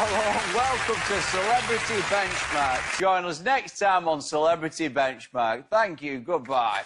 Hello. welcome to Celebrity Benchmark. Join us next time on Celebrity Benchmark. Thank you. Goodbye.